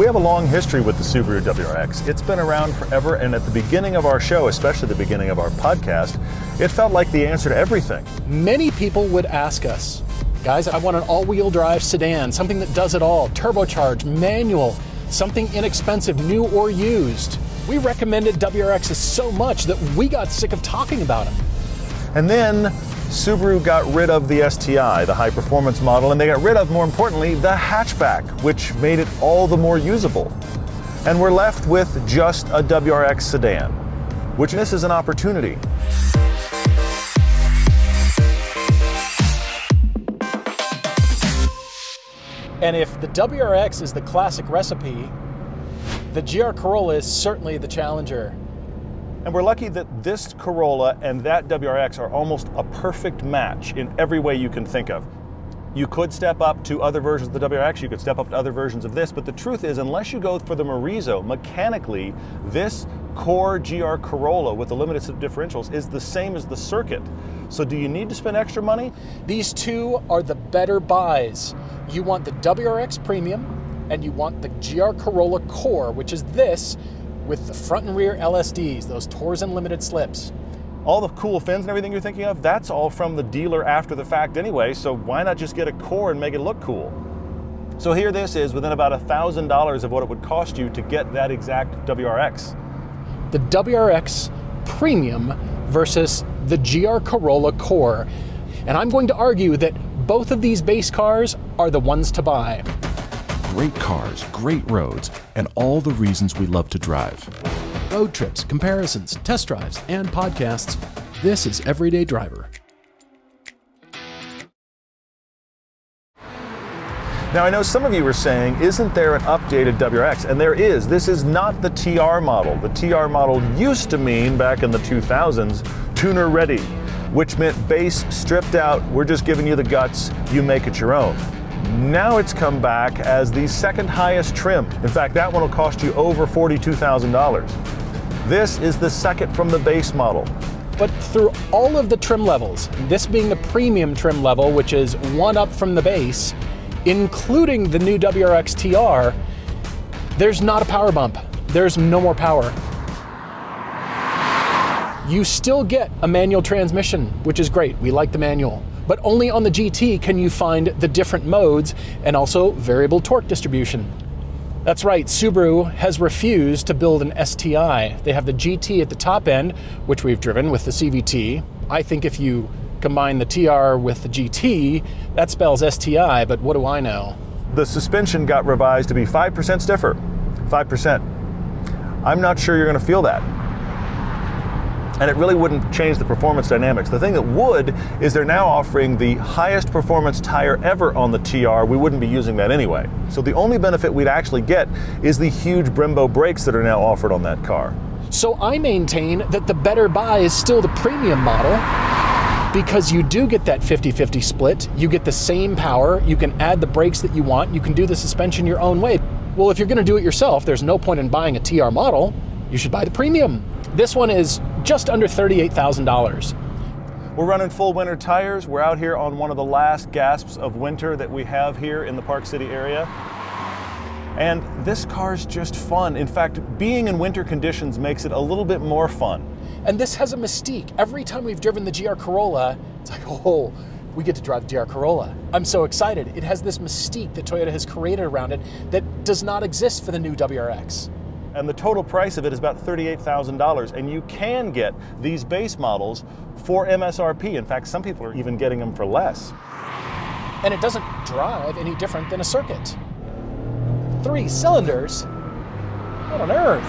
We have a long history with the Subaru WRX. It's been around forever, and at the beginning of our show, especially the beginning of our podcast, it felt like the answer to everything. Many people would ask us, guys, I want an all wheel drive sedan, something that does it all, turbocharged, manual, something inexpensive, new or used. We recommended WRXs so much that we got sick of talking about them. And then Subaru got rid of the STI, the high performance model, and they got rid of, more importantly, the hatchback, which made it all the more usable. And we're left with just a WRX sedan, which this is an opportunity. And if the WRX is the classic recipe, the GR Corolla is certainly the challenger. And we're lucky that this Corolla and that WRX are almost a perfect match in every way you can think of. You could step up to other versions of the WRX, you could step up to other versions of this, but the truth is, unless you go for the Morizo, mechanically, this core GR Corolla with the limited differentials is the same as the circuit. So do you need to spend extra money? These two are the better buys. You want the WRX Premium and you want the GR Corolla Core, which is this with the front and rear LSDs, those Torsen limited slips. All the cool fins and everything you're thinking of, that's all from the dealer after the fact anyway, so why not just get a core and make it look cool? So here this is within about $1,000 of what it would cost you to get that exact WRX. The WRX Premium versus the GR Corolla Core. And I'm going to argue that both of these base cars are the ones to buy great cars, great roads, and all the reasons we love to drive. Road trips, comparisons, test drives, and podcasts. This is Everyday Driver. Now, I know some of you are saying, isn't there an updated WRX? And there is. This is not the TR model. The TR model used to mean, back in the 2000s, tuner ready, which meant base stripped out, we're just giving you the guts, you make it your own. Now it's come back as the second highest trim. In fact, that one will cost you over $42,000. This is the second from the base model. But through all of the trim levels, this being the premium trim level, which is one up from the base, including the new WRX TR, there's not a power bump. There's no more power. You still get a manual transmission, which is great. We like the manual but only on the GT can you find the different modes and also variable torque distribution. That's right, Subaru has refused to build an STI. They have the GT at the top end, which we've driven with the CVT. I think if you combine the TR with the GT, that spells STI, but what do I know? The suspension got revised to be 5% stiffer. 5%. I'm not sure you're going to feel that and it really wouldn't change the performance dynamics. The thing that would is they're now offering the highest performance tire ever on the TR. We wouldn't be using that anyway. So the only benefit we'd actually get is the huge Brembo brakes that are now offered on that car. So I maintain that the better buy is still the premium model because you do get that 50 50 split. You get the same power. You can add the brakes that you want. You can do the suspension your own way. Well, if you're going to do it yourself, there's no point in buying a TR model. You should buy the premium. This one is just under $38,000. We're running full winter tires. We're out here on one of the last gasps of winter that we have here in the Park City area. And this car's just fun. In fact, being in winter conditions makes it a little bit more fun. And this has a mystique. Every time we've driven the GR Corolla, it's like, oh, we get to drive the GR Corolla. I'm so excited. It has this mystique that Toyota has created around it that does not exist for the new WRX and the total price of it is about $38,000. And you can get these base models for MSRP. In fact, some people are even getting them for less. And it doesn't drive any different than a circuit. Three cylinders? What on earth?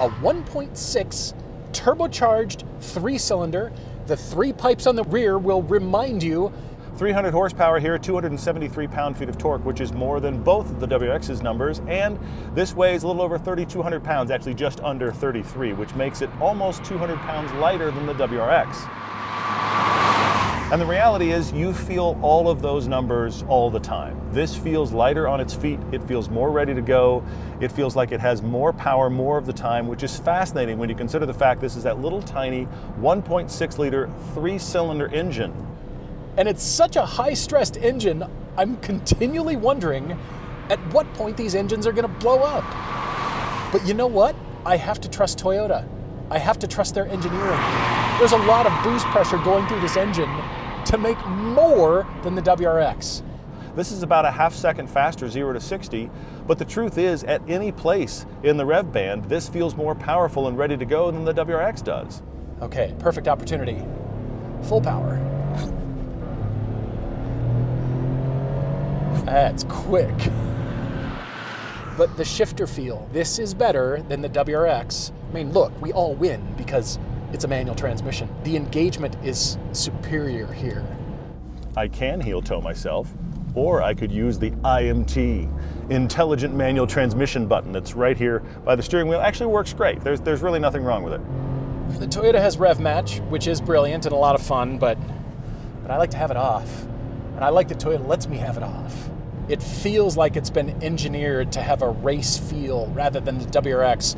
A 1.6 turbocharged three cylinder. The three pipes on the rear will remind you 300 horsepower here, 273 pound-feet of torque, which is more than both of the WRX's numbers, and this weighs a little over 3,200 pounds, actually just under 33, which makes it almost 200 pounds lighter than the WRX. And the reality is you feel all of those numbers all the time. This feels lighter on its feet, it feels more ready to go, it feels like it has more power more of the time, which is fascinating when you consider the fact this is that little tiny 1.6 liter three cylinder engine and it's such a high stressed engine, I'm continually wondering at what point these engines are going to blow up. But you know what? I have to trust Toyota. I have to trust their engineering. There's a lot of boost pressure going through this engine to make more than the WRX. This is about a half second faster, 0 to 60, but the truth is, at any place in the rev band, this feels more powerful and ready to go than the WRX does. Okay, perfect opportunity. Full power. That's quick. But the shifter feel, this is better than the WRX. I mean, look, we all win because it's a manual transmission. The engagement is superior here. I can heel toe myself, or I could use the IMT, Intelligent Manual Transmission button that's right here by the steering wheel. Actually works great. There's, there's really nothing wrong with it. The Toyota has Rev Match, which is brilliant and a lot of fun, but, but I like to have it off. And I like that Toyota lets me have it off. It feels like it's been engineered to have a race feel rather than the WRX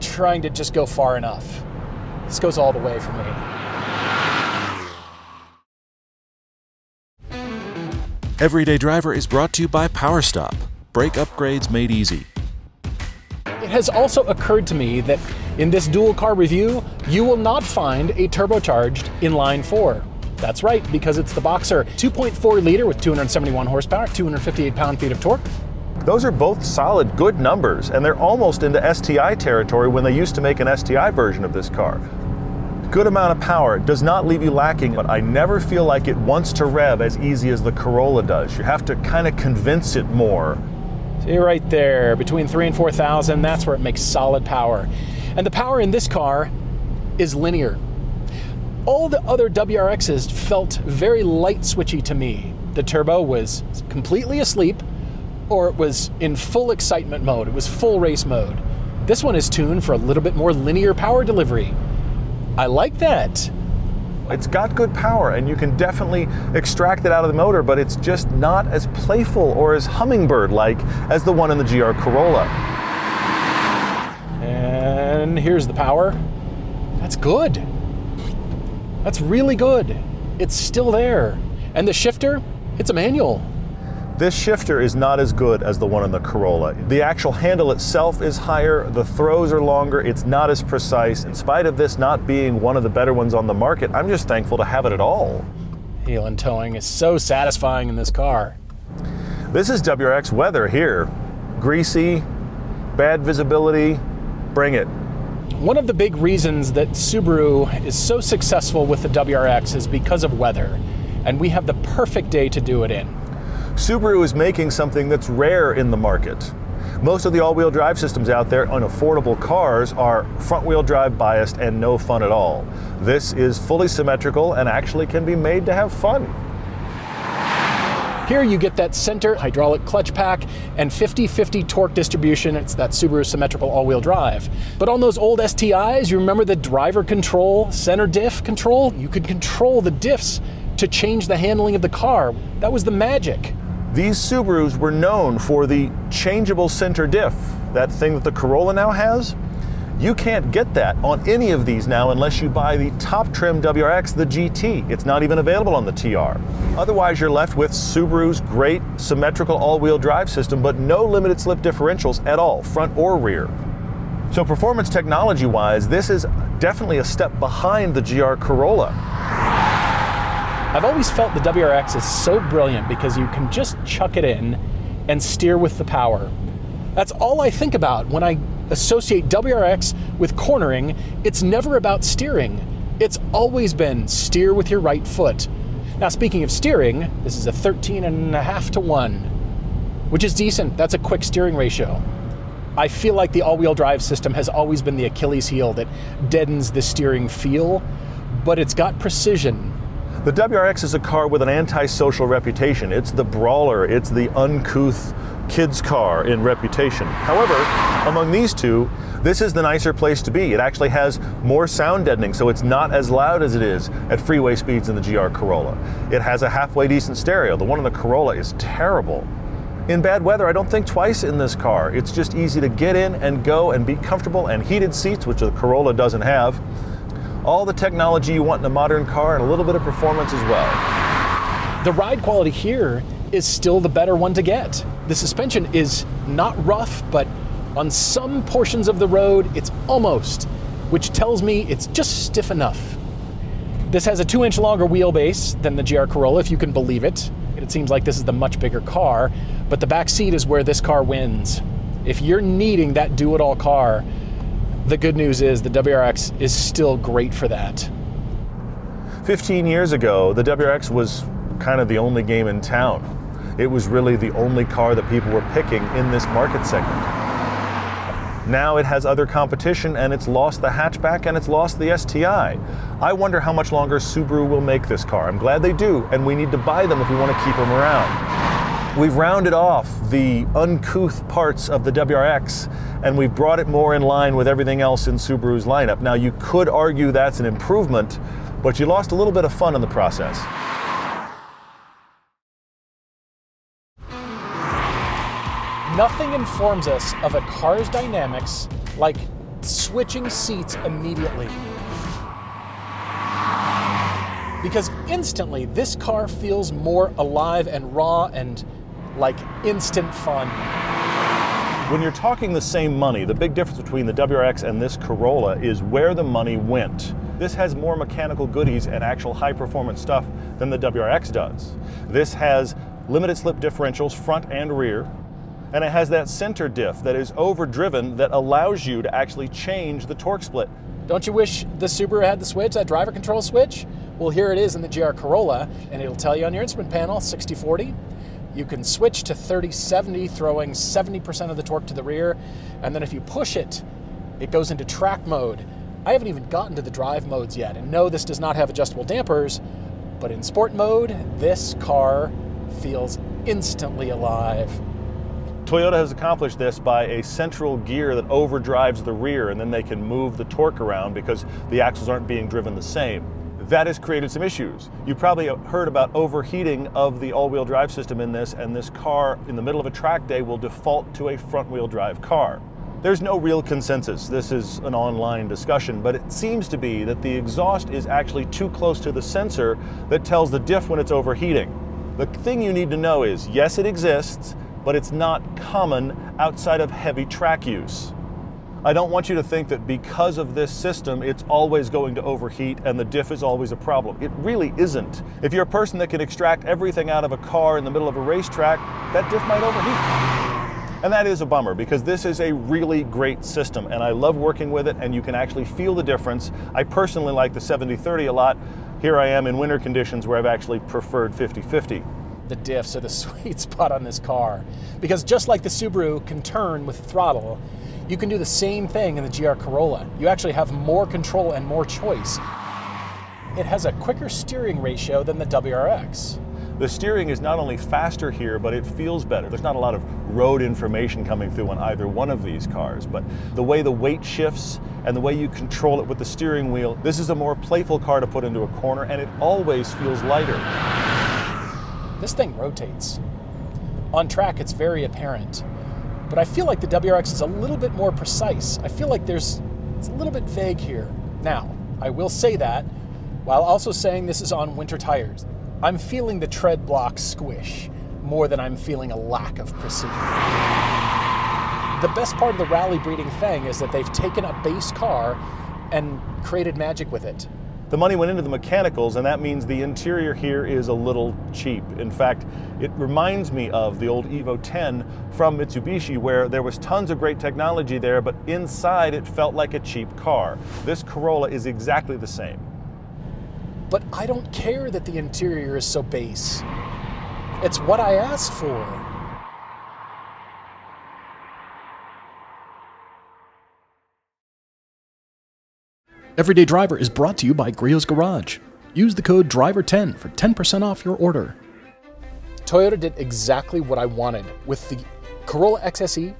trying to just go far enough. This goes all the way for me. Everyday Driver is brought to you by PowerStop. Brake upgrades made easy. It has also occurred to me that in this dual car review, you will not find a turbocharged inline 4. That's right, because it's the Boxer 2.4 liter with 271 horsepower, 258 pound feet of torque. Those are both solid, good numbers, and they're almost into STI territory when they used to make an STI version of this car. Good amount of power, does not leave you lacking, but I never feel like it wants to rev as easy as the Corolla does. You have to kind of convince it more. See right there, between three and 4,000, that's where it makes solid power. And the power in this car is linear. All the other WRXs felt very light switchy to me. The turbo was completely asleep, or it was in full excitement mode, it was full race mode. This one is tuned for a little bit more linear power delivery. I like that. It's got good power and you can definitely extract it out of the motor, but it's just not as playful or as hummingbird like as the one in the GR Corolla. And here's the power. That's good. That's really good. It's still there. And the shifter, it's a manual. This shifter is not as good as the one in the Corolla. The actual handle itself is higher, the throws are longer, it's not as precise. In spite of this not being one of the better ones on the market, I'm just thankful to have it at all. Heel and towing is so satisfying in this car. This is WRX weather here. Greasy, bad visibility, bring it. One of the big reasons that Subaru is so successful with the WRX is because of weather, and we have the perfect day to do it in. Subaru is making something that's rare in the market. Most of the all-wheel drive systems out there on affordable cars are front-wheel drive biased and no fun at all. This is fully symmetrical and actually can be made to have fun. Here you get that center hydraulic clutch pack and 50-50 torque distribution. It's that Subaru symmetrical all-wheel drive. But on those old STIs, you remember the driver control, center diff control? You could control the diffs to change the handling of the car. That was the magic. These Subarus were known for the changeable center diff, that thing that the Corolla now has. You can't get that on any of these now unless you buy the top trim WRX, the GT. It's not even available on the TR. Otherwise, you're left with Subaru's great symmetrical all-wheel drive system, but no limited slip differentials at all, front or rear. So performance technology-wise, this is definitely a step behind the GR Corolla. I've always felt the WRX is so brilliant because you can just chuck it in and steer with the power. That's all I think about when I associate WRX with cornering. It's never about steering. It's always been steer with your right foot. Now, speaking of steering, this is a 13 and a half to 1, which is decent. That's a quick steering ratio. I feel like the all wheel drive system has always been the Achilles heel that deadens the steering feel, but it's got precision the WRX is a car with an antisocial reputation. It's the brawler, it's the uncouth kids car in reputation. However, among these two, this is the nicer place to be. It actually has more sound deadening, so it's not as loud as it is at freeway speeds in the GR Corolla. It has a halfway decent stereo. The one in the Corolla is terrible. In bad weather, I don't think twice in this car. It's just easy to get in and go and be comfortable and heated seats, which the Corolla doesn't have all the technology you want in a modern car and a little bit of performance as well. The ride quality here is still the better one to get. The suspension is not rough, but on some portions of the road, it's almost, which tells me it's just stiff enough. This has a two inch longer wheelbase than the GR Corolla, if you can believe it. It seems like this is the much bigger car, but the back seat is where this car wins. If you're needing that do it all car, the good news is the WRX is still great for that. 15 years ago, the WRX was kind of the only game in town. It was really the only car that people were picking in this market segment. Now it has other competition and it's lost the hatchback and it's lost the STI. I wonder how much longer Subaru will make this car. I'm glad they do, and we need to buy them if we want to keep them around. We've rounded off the uncouth parts of the WRX and we've brought it more in line with everything else in Subaru's lineup. Now, you could argue that's an improvement, but you lost a little bit of fun in the process. Nothing informs us of a car's dynamics like switching seats immediately. Because instantly, this car feels more alive and raw and like instant fun. When you're talking the same money, the big difference between the WRX and this Corolla is where the money went. This has more mechanical goodies and actual high performance stuff than the WRX does. This has limited slip differentials front and rear, and it has that center diff that is overdriven that allows you to actually change the torque split. Don't you wish the Subaru had the switch, that driver control switch? Well, here it is in the GR Corolla, and it'll tell you on your instrument panel 60 40. You can switch to 30 70, throwing 70% of the torque to the rear, and then if you push it, it goes into track mode. I haven't even gotten to the drive modes yet, and no, this does not have adjustable dampers, but in sport mode, this car feels instantly alive. Toyota has accomplished this by a central gear that overdrives the rear and then they can move the torque around because the axles aren't being driven the same. That has created some issues. You probably heard about overheating of the all-wheel drive system in this and this car in the middle of a track day will default to a front-wheel drive car. There's no real consensus. This is an online discussion, but it seems to be that the exhaust is actually too close to the sensor that tells the diff when it's overheating. The thing you need to know is, yes, it exists, but it's not common outside of heavy track use. I don't want you to think that because of this system, it's always going to overheat and the diff is always a problem. It really isn't. If you're a person that can extract everything out of a car in the middle of a racetrack, that diff might overheat. And that is a bummer because this is a really great system and I love working with it and you can actually feel the difference. I personally like the 70-30 a lot. Here I am in winter conditions where I've actually preferred 5050 the diffs are the sweet spot on this car. Because just like the Subaru can turn with throttle, you can do the same thing in the GR Corolla. You actually have more control and more choice. It has a quicker steering ratio than the WRX. The steering is not only faster here, but it feels better. There's not a lot of road information coming through on either one of these cars, but the way the weight shifts and the way you control it with the steering wheel, this is a more playful car to put into a corner and it always feels lighter. This thing rotates. On track, it's very apparent. But I feel like the WRX is a little bit more precise. I feel like there's it's a little bit vague here. Now, I will say that while also saying this is on winter tires. I'm feeling the tread block squish more than I'm feeling a lack of precision. The best part of the rally breeding thing is that they've taken a base car and created magic with it. The money went into the mechanicals, and that means the interior here is a little cheap. In fact, it reminds me of the old Evo 10 from Mitsubishi, where there was tons of great technology there, but inside it felt like a cheap car. This Corolla is exactly the same. But I don't care that the interior is so base. It's what I asked for. Everyday Driver is brought to you by Griot's Garage. Use the code DRIVER10 for 10% off your order. Toyota did exactly what I wanted with the Corolla XSE.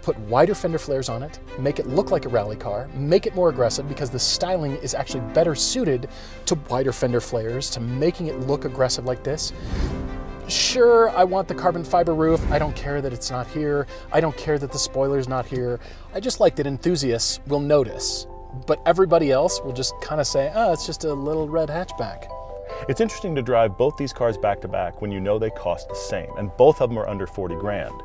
Put wider fender flares on it, make it look like a rally car, make it more aggressive because the styling is actually better suited to wider fender flares, to making it look aggressive like this. Sure, I want the carbon fiber roof. I don't care that it's not here. I don't care that the spoiler's not here. I just like that enthusiasts will notice but everybody else will just kind of say, oh, it's just a little red hatchback. It's interesting to drive both these cars back to back when you know they cost the same, and both of them are under 40 grand.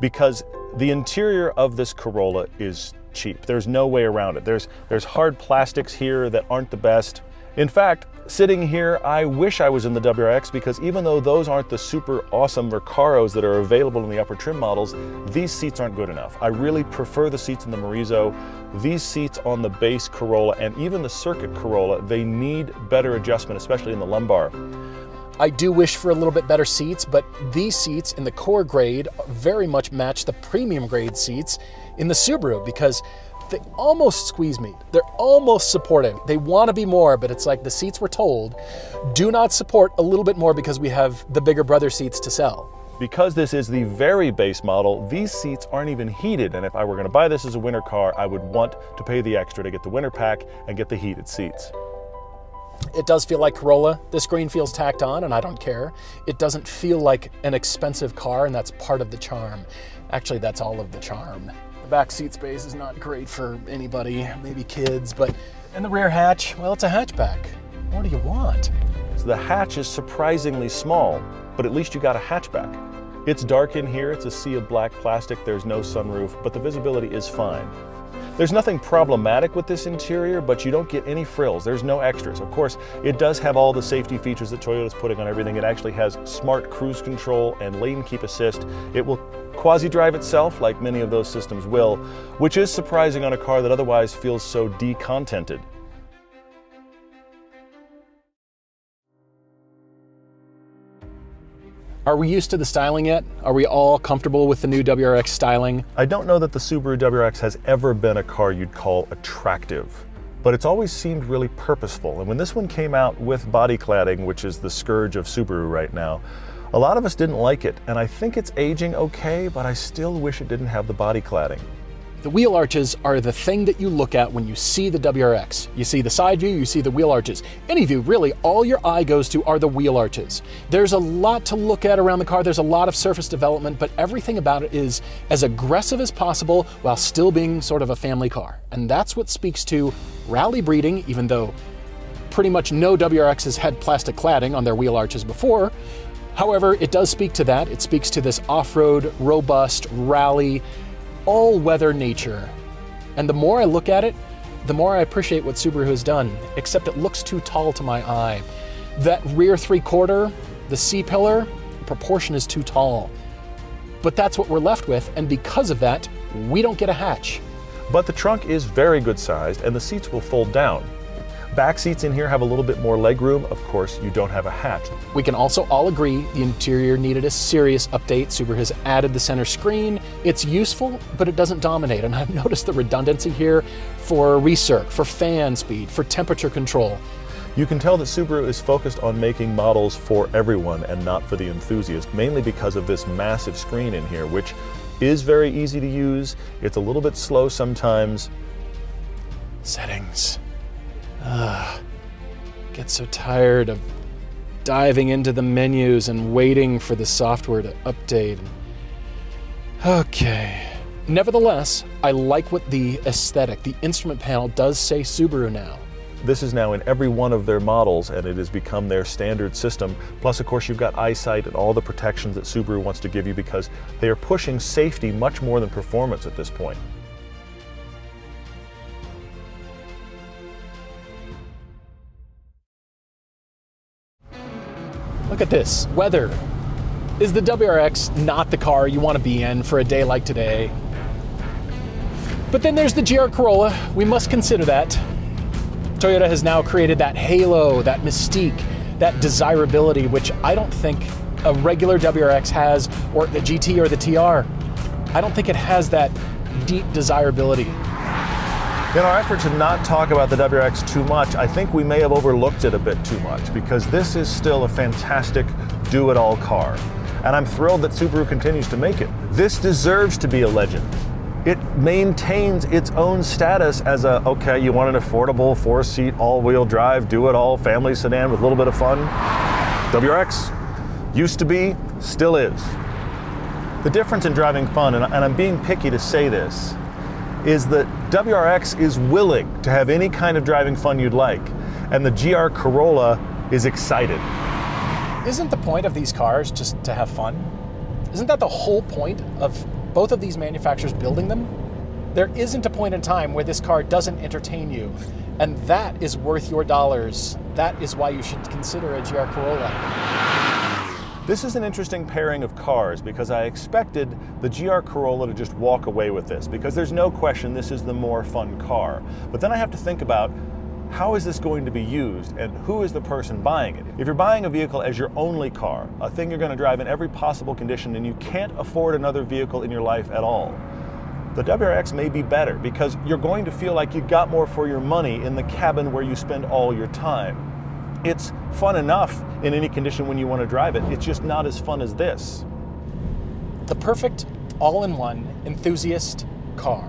Because the interior of this Corolla is cheap. There's no way around it. There's, there's hard plastics here that aren't the best. In fact, sitting here, I wish I was in the WRX because even though those aren't the super awesome Recaros that are available in the upper trim models, these seats aren't good enough. I really prefer the seats in the Morizo. These seats on the base Corolla and even the Circuit Corolla, they need better adjustment, especially in the lumbar. I do wish for a little bit better seats, but these seats in the core grade very much match the premium grade seats in the Subaru because they almost squeeze me. They're almost supporting. They want to be more, but it's like the seats were told, do not support a little bit more because we have the bigger brother seats to sell. Because this is the very base model, these seats aren't even heated, and if I were going to buy this as a winter car, I would want to pay the extra to get the winter pack and get the heated seats. It does feel like Corolla. The screen feels tacked on, and I don't care. It doesn't feel like an expensive car, and that's part of the charm. Actually, that's all of the charm. Back seat space is not great for anybody, maybe kids, but and the rear hatch, well, it's a hatchback. What do you want? So the hatch is surprisingly small, but at least you got a hatchback. It's dark in here, it's a sea of black plastic, there's no sunroof, but the visibility is fine. There's nothing problematic with this interior, but you don't get any frills. There's no extras. Of course, it does have all the safety features that Toyota's putting on everything. It actually has smart cruise control and lane keep assist. It will quasi-drive itself, like many of those systems will, which is surprising on a car that otherwise feels so decontented. Are we used to the styling yet? Are we all comfortable with the new WRX styling? I don't know that the Subaru WRX has ever been a car you'd call attractive, but it's always seemed really purposeful. And when this one came out with body cladding, which is the scourge of Subaru right now, a lot of us didn't like it, and I think it's aging okay, but I still wish it didn't have the body cladding. The wheel arches are the thing that you look at when you see the WRX. You see the side view, you see the wheel arches. Any view, really, all your eye goes to are the wheel arches. There's a lot to look at around the car, there's a lot of surface development, but everything about it is as aggressive as possible while still being sort of a family car. And that's what speaks to rally breeding, even though pretty much no WRXs had plastic cladding on their wheel arches before. However, it does speak to that. It speaks to this off road, robust, rally, all weather nature. And the more I look at it, the more I appreciate what Subaru has done, except it looks too tall to my eye. That rear three quarter, the C pillar, the proportion is too tall. But that's what we're left with, and because of that, we don't get a hatch. But the trunk is very good sized and the seats will fold down. Back seats in here have a little bit more legroom. Of course, you don't have a hatch. We can also all agree the interior needed a serious update. Subaru has added the center screen. It's useful, but it doesn't dominate. And I've noticed the redundancy here for recirc, for fan speed, for temperature control. You can tell that Subaru is focused on making models for everyone and not for the enthusiast, mainly because of this massive screen in here, which is very easy to use. It's a little bit slow sometimes. Settings. Ugh. Get so tired of diving into the menus and waiting for the software to update. Okay. Nevertheless, I like what the aesthetic, the instrument panel does say Subaru now. This is now in every one of their models and it has become their standard system. Plus, of course, you've got eyesight and all the protections that Subaru wants to give you because they are pushing safety much more than performance at this point. Look at this weather. Is the WRX not the car you want to be in for a day like today? But then there's the GR Corolla. We must consider that. Toyota has now created that halo, that mystique, that desirability, which I don't think a regular WRX has, or the GT or the TR. I don't think it has that deep desirability. In our effort to not talk about the WRX too much, I think we may have overlooked it a bit too much because this is still a fantastic do it all car. And I'm thrilled that Subaru continues to make it. This deserves to be a legend. It maintains its own status as a, okay, you want an affordable four seat all wheel drive, do it all family sedan with a little bit of fun? WRX used to be, still is. The difference in driving fun, and, and I'm being picky to say this, is that WRX is willing to have any kind of driving fun you'd like, and the GR Corolla is excited. Isn't the point of these cars just to have fun? Isn't that the whole point of both of these manufacturers building them? There isn't a point in time where this car doesn't entertain you, and that is worth your dollars. That is why you should consider a GR Corolla. This is an interesting pairing of cars because I expected the GR Corolla to just walk away with this because there's no question this is the more fun car. But then I have to think about how is this going to be used and who is the person buying it? If you're buying a vehicle as your only car, a thing you're going to drive in every possible condition and you can't afford another vehicle in your life at all, the WRX may be better because you're going to feel like you got more for your money in the cabin where you spend all your time. It's fun enough in any condition when you want to drive it. It's just not as fun as this. The perfect all in one enthusiast car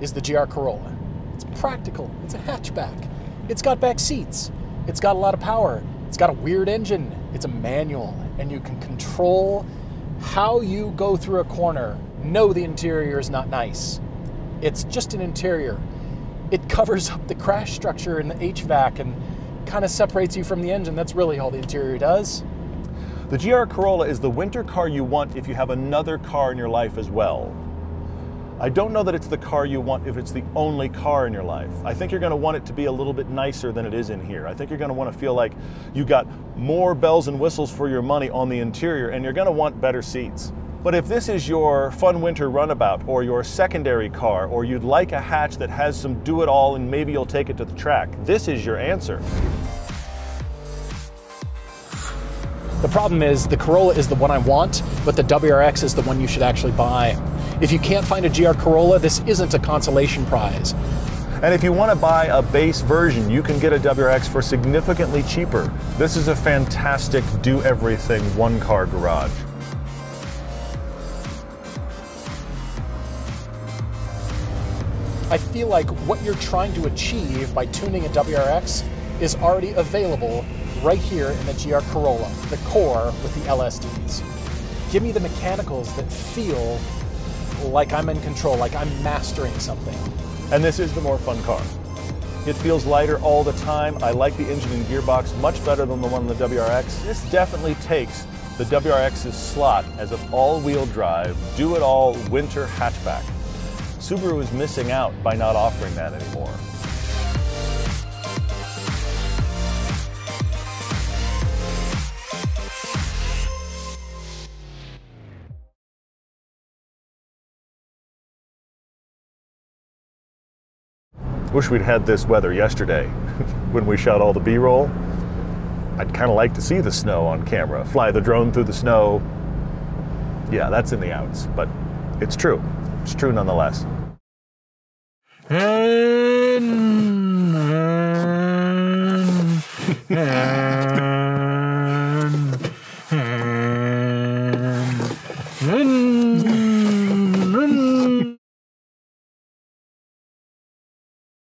is the GR Corolla. It's practical, it's a hatchback, it's got back seats, it's got a lot of power, it's got a weird engine, it's a manual, and you can control how you go through a corner. No, the interior is not nice. It's just an interior. It covers up the crash structure and the HVAC and kind of separates you from the engine. That's really all the interior does. The GR Corolla is the winter car you want if you have another car in your life as well. I don't know that it's the car you want if it's the only car in your life. I think you're going to want it to be a little bit nicer than it is in here. I think you're going to want to feel like you got more bells and whistles for your money on the interior and you're going to want better seats. But if this is your fun winter runabout or your secondary car or you'd like a hatch that has some do it all and maybe you'll take it to the track, this is your answer. The problem is the Corolla is the one I want, but the WRX is the one you should actually buy. If you can't find a GR Corolla, this isn't a consolation prize. And if you want to buy a base version, you can get a WRX for significantly cheaper. This is a fantastic do everything one car garage. I feel like what you're trying to achieve by tuning a WRX is already available right here in the GR Corolla, the core with the LSDs. Give me the mechanicals that feel like I'm in control, like I'm mastering something. And this is the more fun car. It feels lighter all the time. I like the engine and gearbox much better than the one in the WRX. This definitely takes the WRX's slot as an all-wheel drive, do-it-all winter hatchback. Subaru is missing out by not offering that anymore. Wish we'd had this weather yesterday when we shot all the B-roll. I'd kind of like to see the snow on camera, fly the drone through the snow. Yeah, that's in the outs, but it's true. It's true nonetheless.